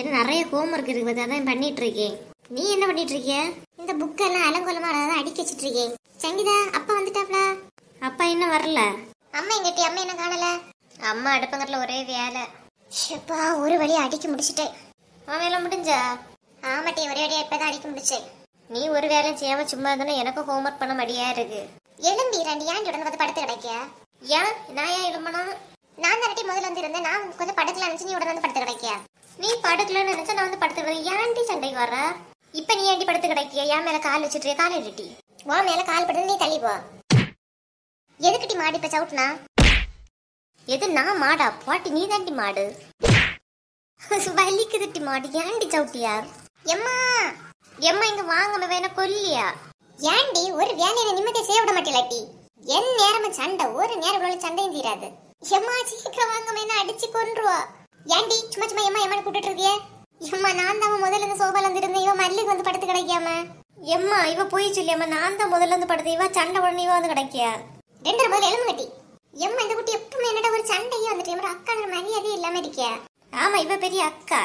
என்ன நிறைய home work இருக்குது அதான் பண்ணிட்டு இருக்கேன் நீ என்ன பண்ணிட்டு இருக்கிய இந்த புக்கெல்லாம் அலங்கோலமா அதான் அடிக்க வச்சிட்டு இருக்கேன் சங்கீதா அப்பா வந்துட்டாப்ல? அப்பா என்ன வரல. அம்மா எங்கிட்ட அம்மா என்ன காணல? அம்மா அடுப்பங்கட்டில் ஒரே வேலை. எப்பா ஒரு வழியா அடிக்க முடிச்சிட்டேன். அவன் வேலை முடிஞ்சா? ஆமாட்டி ஒரே வழியா இப்பதான் அடிக்க முடிச்சேன். நீ ஒரு வேலை செய்யாம சும்மா இருந்தா எனக்கும் ஹோம்ஒர்க் பண்ண மடியா இருக்கு. எழும்பி ரெண்டு ஏன் உடனே வந்து படுத்து கிடைக்க ஏன்? நான் ஏன் எழும்பணும்? நான் தரட்டி முதல்ல வந்து இருந்தேன் நான் கொஞ்சம் படுக்கலாம் நினைச்சு நீ உடனே வந்து படுத்து கிடைக்க நீ படுக்கலன்னு நினைச்சா நான் வந்து படுத்துக்கிறேன் ஏன்டி சண்டைக்கு வர்ற? இப்ப நீ ஏன்டி படுத்து கிடைக்கிய? என் மேல கால் வச்சுட்டு கால் எடுட்டி உன் மேல கால் படுத்து நீ தள்ளி போ. எதுக்குட்டி மாடி இப்ப சவுட்னா எது நான் மாடா? பாட்டி நீ தாண்டி மாடு. வலிக்குதுட்டி மாடு. ஏன்டி சவுட்டியா? எம்மா எம்மா இங்க வாங்க வேணா கொல்லியா? ஏன்டி ஒரு வேலையில நிம்மதியை செய்ய விட மாட்டேலாட்டி என் நேரமும் சண்டை ஒரு நேரம் சண்டையும் தீராது. எம்மா சீக்கிரம் வாங்க வேணா அடிச்சு கொன்றுவா. ஏன்டி சும்மா சும்மா எம்மா எம்மா கூப்பிட்டு இருக்கிய? எம்மா நான் தான் முதல்ல இருந்து சோபால வந்து இருந்தேன். இவன் மல்லிக்கு வந்து படுத்து கிடைக்காம எம்மா இவ போய் சொல்லியம்மா நான் தான் முதல்ல இருந்து படுத்து இவ சண்டை உடனே இவ வந்து கிடைக்கியா? ரெண்டு முதல்ல எலும்பு கட்டி எம்மா இந்த குட்டி எப்பவுமே என்னடா ஒரு சண்டையே வந்துட்டு என்னோட அக்கா மரியாதையே இல்லாம இருக்கியா? ஆமா இவ பெரிய அக்கா.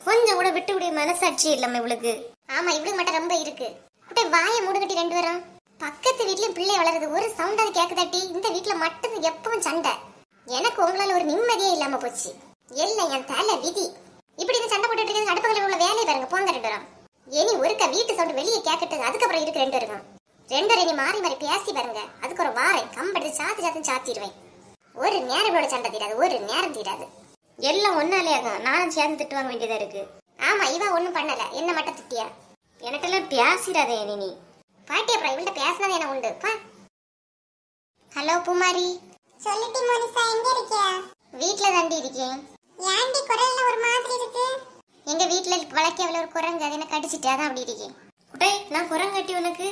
கொஞ்சம் கூட விட்டு விட மனசாட்சி இல்லாம இவளுக்கு. ஆமா இவளுக்கு மட்டும் ரொம்ப இருக்கு. அப்படியே வாயை மூடு கட்டி ரெண்டு பேரும். பக்கத்து வீட்லயும் பிள்ளை வளருது. ஒரு சவுண்ட் அது கேக்குதாட்டி? இந்த வீட்டுல மட்டும் எப்பவும் சண்டை. எனக்கு உங்களால ஒரு நிம்மதியே இல்லாம போச்சு. எல்லாம் என் தலை விதி? இப்படி இந்த சண்டை போட்டுட்டு இருக்கிறது அடுப்புகளில் உள்ள வேலையை பாருங்க போங்க ரெண்டு பேரும். இனி ஒருக்க வீட்டு சவுண்ட் வெளியே கேட்கட்டு அதுக்கப்புறம் இருக்கு ரெண்டு இருக்கும் ரெண்டு இனி மாறி மாறி பேசி பாருங்க. அதுக்கு ஒரு வாரேன். கம்பெடுத்து சாத்தி சாத்தி சாத்திடுவேன். ஒரு நேரம் சண்டை தீராது ஒரு நேரம் தீராது. எல்லாம் ஒன்னாலேயாக்கா நானும் சேர்ந்து திட்டு வாங்க வேண்டியதா இருக்கு. ஆமா இவ ஒண்ணும் பண்ணல. என்ன மட்டும் திட்டியா? எனக்கெல்லாம் பேசிடாதே நீ. பாட்டி அப்புறம் இவள்கிட்ட பேசினது என்ன உண்டு? பா. ஹலோ பூமாரி. சொல்லிட்டு மோனிசா எங்க இருக்கியா? வீட்ல தாண்டி இருக்கேன். ஏன்டி குரல்ல ஒரு மாதிரி இருக்கு? எங்க வீட்ல வளர்க்க ஒரு குரங்கு அது என்ன கடிச்சிட்டு அதான் அப்படி இருக்கேன் குட்டை நான் குரங்கட்டி உனக்கு.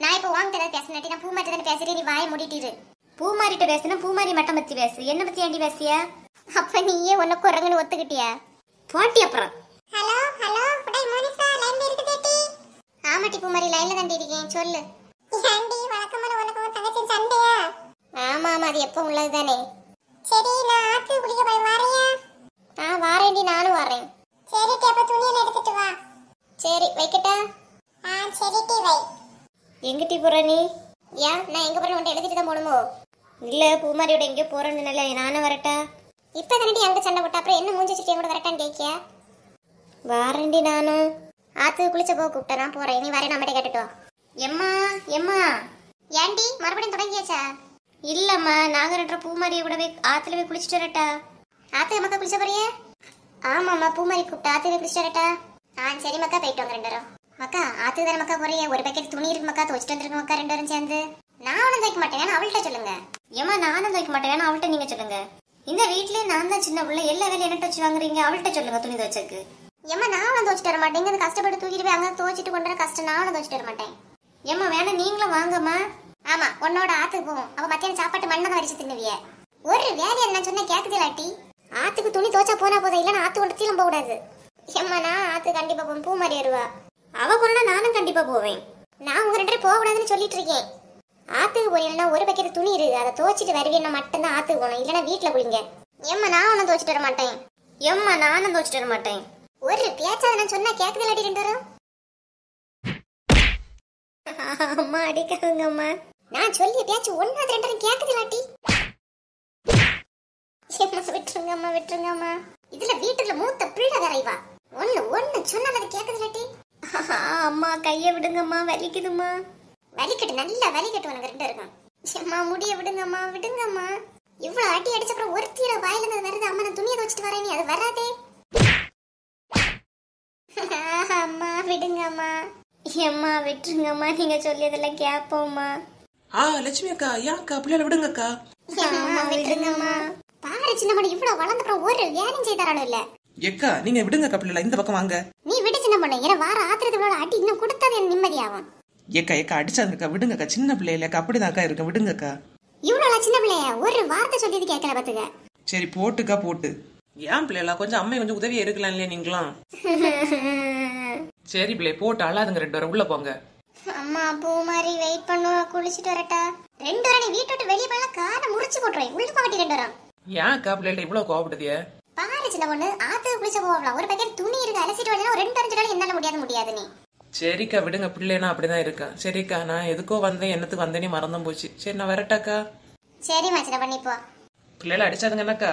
நான் இப்போ வாங்கிட்ட ஏதாவது பேசினாட்டி நான் பூமாரி தானே பேசுறேன் நீ வாயை மூடிட்டிரு பூமாரிட்ட பேசுனா பூமாரி மட்டம் பத்தி பேசு. என்ன பத்தி ஆண்டி பேசியா? அப்ப நீயே உன்ன குரங்குன்னு ஒத்துக்கிட்டியா? போட்டி அப்புறம். ஹலோ ஹலோ குடை மோனிசா லைன்ல இருக்கு தேட்டி ஆமாட்டி பூமாரி லைன்ல தாண்டி இருக்கேன் சொல்லு. ஏன்டி வழக்கமான உனக்கு தங்கச்சி சண்டையா? ஆமா ஆமா அது எப்போ உள்ளது தானே சரி நான் ஆத்து குடிக்க போய் வரையா ஆ வாரேன்டி நானும் வரேன். சரி அப்ப துணியில எடுத்துட்டு வா. சரி வைக்கட்டா? ஆ சரி டி வை. எங்கிட்டி போற நீ? ஏன் நான் எங்க போறேன் உன்ட்ட எடுத்துட்டு தான் போகணுமோ? இல்ல பூமாரியோட எங்கேயோ போறேன்னு நானும் வரட்டா? இப்ப தானடி அங்க சண்டை போட்டா. அப்புறம் என்ன மூஞ்சி வச்சுட்டு கூட வரட்டான்னு கேக்கியா? வாரண்டி நானும். ஆத்து குளிச்ச போக கூப்பிட்டா நான் போறேன். நீ வரேன் நம்மகிட்ட கேட்டுட்டு வா. எம்மா எம்மா. ஏன்டி மறுபடியும் தொடங்கியாச்சா? இல்லம்மா நாங்க ரெண்டு பூமாரியை கூட போய் ஆத்துல போய் குளிச்சுட்டு வரட்டா. ஆத்து மக்கா குளிச்ச போறியே ஆமாம்மா பூமாரி கூப்பிட்டா. ஆத்து போய் குளிச்சுட்டு வரட்டா? ஆ சரி மக்கா போயிட்டு வாங்க ரெண்டு மக்கா ஆத்து தானே மக்கா போறியே ஒரு பேக்கெட் துணி இருக்கு மக்கா துவச்சிட்டு வந்துருக்கு மக்கா ரெண்டு பேரும் சேர்ந்து. நான் ஒன்றும் துவைக்க மாட்டேன் அவள்கிட்ட சொல்லுங்க. ஏம்மா நானும் துவைக்க மாட்டேன் அவள்கிட்ட நீங்க சொல்லுங்க. இந்த வீட்லயே நான் தான் சின்ன பிள்ளை எல்லா வேலையும் என்ன வச்சு வாங்குறீங்க? அவள்கிட்ட சொல்லுங்க துணி துவைச்சக்கு ஏம்மா நான் ஒன்றும் துவச்சிட்டு வர மாட்டேன். இங்க கஷ்டப்பட்டு தூக்கிட்டு போய் அங்கே துவச்சிட்டு கொண்டு வர கஷ்டம் நான் ஒன்றும் துவச்சிட்டு வர மாட்டேன். ஏம்மா வேணா நீங்களும் வாங்கம்மா. ஆமா உன்னோட ஆத்துக்கு போவோம். அவ மத்தியானம் சாப்பாட்டு மண்ணை தான் வரிச்சு தின்னுவிய. ஒரு வேலையை நான் சொன்ன கேக்குது இல்லாட்டி? ஆத்துக்கு துணி துவைச்சா போனா போதும் இல்லைன்னா ஆத்து கொண்டு தீலம் போகக்கூடாது. ஏம்மா நான் ஆத்து கண்டிப்பா போவேன் பூ மாதிரி வருவா அவ போனா நானும் கண்டிப்பா போவேன். நான் உங்க ரெண்டு பேரும் போகக்கூடாதுன்னு சொல்லிட்டு இருக்கேன். ஆத்துக்கு போனீங்கன்னா ஒரு பக்கெட் துணி இருக்கு அதை துவைச்சிட்டு வருவீங்கன்னா மட்டும்தான் ஆத்துக்கு போகணும் இல்லைன்னா வீட்டுல குளிங்க. ஏம்மா நான் ஒன்றும் துவைச்சிட்டு வர மாட்டேன். எம்மா நானும் துவைச்சிட்டு வர மாட்டேன். ஒரு பேச்சாத நான் சொன்னா கேக்குது இல்லாட்டி ரெண்டு பேரும்? அம்மா அடிக்காதுங்கம்மா. நான் சொல்லிய பேச்சு ஒன்னாவது ரெண்டு பேரும் கேக்குது இல்லாட்டி? ஏம்மா விட்டுருங்க அம்மா விட்டுருங்க அம்மா இதுல வீட்டுல மூத்த பிள்ளை வரைவா ஒண்ணு ஒண்ணு சொன்னா அது கேக்குது இல்லாட்டி அம்மா கைய விடுங்கம்மா வலிக்குதும்மா. வலிக்கட்டு நல்லா வலிக்கட்டு உனக்கு ரெண்டு இருக்கும் அம்மா முடிய விடுங்கம்மா விடுங்கம்மா. இவ்வளவு அடி அடிச்ச அப்புறம் ஒரு தீர வாயில இருந்து வருது அம்மா நான் துணியை துவச்சிட்டு வரேன் நீ அது வராதே. அம்மா விடுங்கம்மா. எம்மா விட்டுருங்கம்மா நீங்க சொல்லியதெல்லாம் கேப்போம்மா. ஆ லட்சுமி அக்கா ஏன் அக்கா பிள்ளைகளை விடுங்க அக்கா. அம்மா விடுங்கம்மா பாரு சின்ன பொண்ணு இவ்வளவு வளர்ந்த அப்புறம் ஒரு வேலையும் செய்தாரானு இல்ல. எக்கா நீங்க விடுங்க பிள்ளைகளை இந்த பக்கம் வாங்க. நீ விடு சின்ன பொண்ணு ஏன்னா வார ஆத்திரத்து இவ்வளவு அடி இன்னும் கொடுத்தது எனக்கு நிம்மதியாகும். ஏக்கா ஏக்கா அடிச்சாதுக்கா விடுங்க அக்கா சின்ன பிள்ளைல அக்கா அப்படிதான் அக்கா இருக்கு விடுங்க அக்கா இவ்வளவு சின்ன பிள்ளைய? ஒரு வார்த்தை சொல்லியது கேட்கல பாத்துக்க சரி போட்டுக்கா போட்டு. ஏன் பிள்ளைகளா கொஞ்சம் அம்மை கொஞ்சம் உதவியா இருக்கலாம் இல்லையா நீங்களும்? சரி பிள்ளை போட்டு அழாதுங்க ரெண்டு பேரும் உள்ள போங்க. அம்மா பூ மாதிரி வெயிட் பண்ணுவா குளிச்சிட்டு வரட்டா. ரெண்டு வரை நீ வீட்டு விட்டு வெளியே போனா காரை முறிச்சு போட்டுருவேன். உள்ள பாட்டி ரெண்டு வரும் ஏன் அக்கா பிள்ளைகிட்ட இவ்வளவு கோவப்படுதிய பாரு சின்ன பொண்ணு ஆத்துக்கு குளிச்ச போகலாம் ஒரு பக்கெட் துணி இருக்கு அலசிட்டு வரலாம் ஒரு ரெண்டு அரைஞ்சு என்னால முடியாது முடியாது நீ. சரிக்கா விடுங்க பிள்ளைனா அப்படிதான் இருக்கேன் சரிக்கா நான் எதுக்கோ வந்தேன் என்னத்துக்கு வந்தேனே மறந்தும் போச்சு. சரி நான் வரட்டாக்கா? சரிம்மா சின்ன பொண்ணு இப்போ. பிள்ளைல அடிச்சாதுங்கன்னாக்கா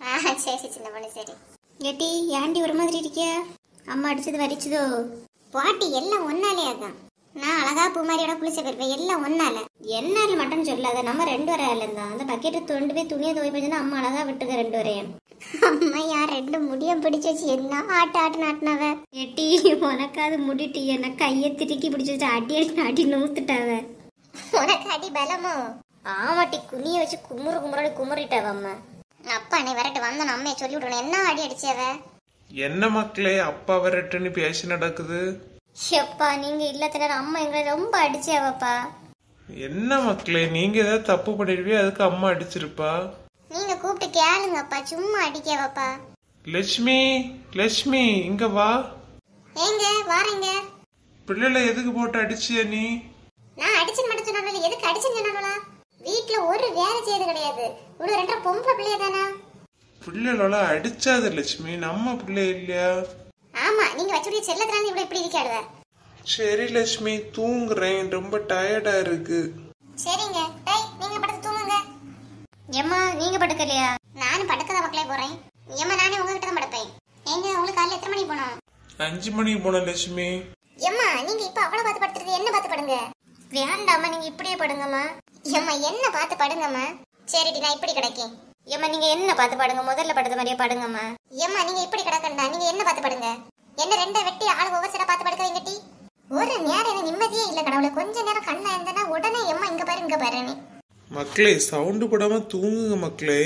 ஆ சரி சின்ன பொண்ணு சரி. ஏட்டி ஏண்டி ஒரு மாதிரி இருக்கியா? அம்மா அடிச்சது வரிச்சதோ பாட்டி எல்லாம் ஒன்னாலே ஆகும் நான் அழகா பூமாரியோட குளிச்ச போயிருப்பேன் எல்லாம் ஒன்னால. என்னால மட்டும் சொல்லாத நம்ம ரெண்டு வரை இல்லைந்தான் அந்த பக்கெட்டை தொண்டு போய் துணியை துவை போச்சுன்னா அம்மா அழகா விட்டுக்க ரெண்டு வரையும் அம்மா யார் ரெண்டு முடிய பிடிச்சு வச்சு என்ன ஆட்டு ஆட்டு நாட்டினவ? எட்டி உனக்காவது முடிட்டு என்ன கையை திருக்கி பிடிச்சி வச்சு அடி அடி அடி நூத்துட்டாவ? உனக்கு அடி பலமோ? ஆமாட்டி குனிய வச்சு குமுறு குமுறடி குமுறிட்டாவ அம்மா. அப்பா நீ வரட்டு வந்த அம்மையை சொல்லி விடணும் என்ன அடி அடிச்சவ? என்ன மக்களே அப்பா வரட்டுன்னு பேசி நடக்குது. எப்பா நீங்க இல்லத்துல அம்மா எங்களை ரொம்ப அடிச்சாவப்பா. என்ன மக்களே நீங்க ஏதாவது தப்பு பண்ணிருவியே அதுக்கு அம்மா அடிச்சிருப்பா. நீங்க கூப்பிட்டு கேளுங்கப்பா சும்மா அடிக்கவப்பா. லட்சுமி லட்சுமி இங்க வா. ஏங்க வாரேங்க. பிள்ளைல எதுக்கு போட்டு அடிச்சிய நீ? நான் அடிச்சுன்னு மட்டும் சொன்னாலும் எதுக்கு அடிச்சுன்னு சொன்னாங்களா? வீட்டுல ஒரு வேலை செய்யறது கிடையாது. இவ்வளவு ரெண்டரை பொம்பளை பிள்ளைய தானா பிள்ளைகளோட அடிச்சாது லட்சுமி நம்ம பிள்ளை இல்லையா? நீங்க வச்சுடைய செல்லத்தினால இவ்வளவு இப்படி இருக்காடுவ சரி லட்சுமி தூங்குறேன். ரொம்ப டயர்டா இருக்கு. சரிங்க. டேய் நீங்க படுத்து தூங்குங்க. ஏம்மா நீங்க படுக்கலையா? நானும் படுக்கத மக்களே போறேன். ஏம்மா நானே உங்ககிட்ட தான் படுப்பேன். ஏங்க உங்களுக்கு காலையில எத்தனை மணிக்கு போனோம் அஞ்சு மணிக்கு போன லட்சுமி. ஏம்மா நீங்க இப்ப அவ்வளவு பார்த்து படுத்துறது என்ன பார்த்து படுங்க? வேண்டாம்மா நீங்க இப்படியே படுங்கம்மா. ஏம்மா என்ன பார்த்து படுங்கம்மா? சரிடி நான் இப்படி கிடைக்கேன். ஏம்மா நீங்க என்ன பார்த்து படுங்க? முதல்ல படுத்த மாதிரியே படுங்கம்மா. ஏம்மா நீங்க இப்படி கிடக்கண்டா? நீங்க என்ன பார்த்து படுங்க? என்ன ரெண்டை வெட்டி ஆளு ஒவ்வொரு சைடா பார்த்து படுக்க வைங்கட்டி ஒரு நேரம் எனக்கு நிம்மதியே இல்ல கடவுளே. கொஞ்ச நேரம் கண்ணா இருந்தனா உடனே எம்மா இங்க பாரு இங்க பாரு நீ மக்களே சவுண்டு போடாம தூங்குங்க மக்களே.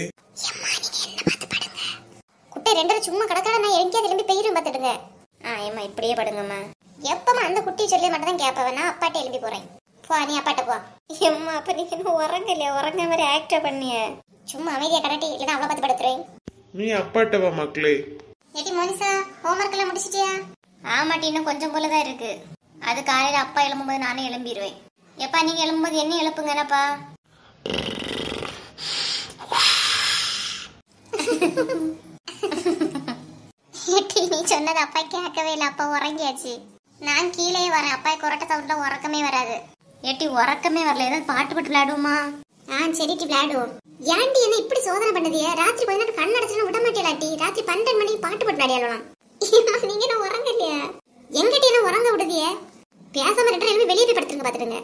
குட்டை ரெண்டரை சும்மா கிடக்காத நான் எங்கேயாவது எழும்பி பெயிரும் பார்த்துடுங்க. ஆ ஏம்மா இப்படியே படுங்கம்மா. எப்பமா அந்த குட்டி சொல்லி மட்டும் தான் கேட்பவன் நான் அப்பாட்ட எழும்பி போறேன். போ நீ அப்பாட்ட போ. ஏம்மா அப்ப நீங்க இன்னும் உறங்கலையா? உறங்க மாதிரி ஆக்டா பண்ணிய. சும்மா அமைதியா கடட்டி இல்லைன்னா அவ்வளோ பார்த்து படுத்துறேன். நீ அப்பாட்ட வா மக்களே. ஏட்டி மோனிசா ஹோம்ஒர்க் எல்லாம் முடிச்சிட்டியா? ஆமாட்டி இன்னும் கொஞ்சம் போலதான் இருக்கு. அது காலையில அப்பா எழும்பும்போது நானே எழும்பிடுவேன் எப்பா நீங்க எழும்பும்போது என்ன எழுப்புங்கனப்பா ஏட்டி நீ சொன்னது அப்பா கேட்கவே இல்லை. அப்பா உறங்கியாச்சு. நான் கீழே வரேன். அப்பா கொரட்டை சவுண்ட்ல உறக்கமே வராது. ஏட்டி உறக்கமே வரல. ஏதாவது பாட்டு பாட்டு விளையாடுவோமா? ஆ சரிட்டி விளையாடுவோம். ஏன்டி என்ன இப்படி சோதனை பண்ணதியா ராத்திரி கொஞ்ச நேரம் கண் அடைச்சுன்னு விட மாட்டேலாட்டி. ராத்திரி பன்னெண்டு மணிக்கு பாட்டு போட்டு விளையாடலாம் நீங்க என்ன உறங்கலையா எங்கிட்ட என்ன உறங்க விடுதிய? பேசாம ரெண்டு எழுப்பி வெளியே போய் படுத்துருங்க பாத்துருங்க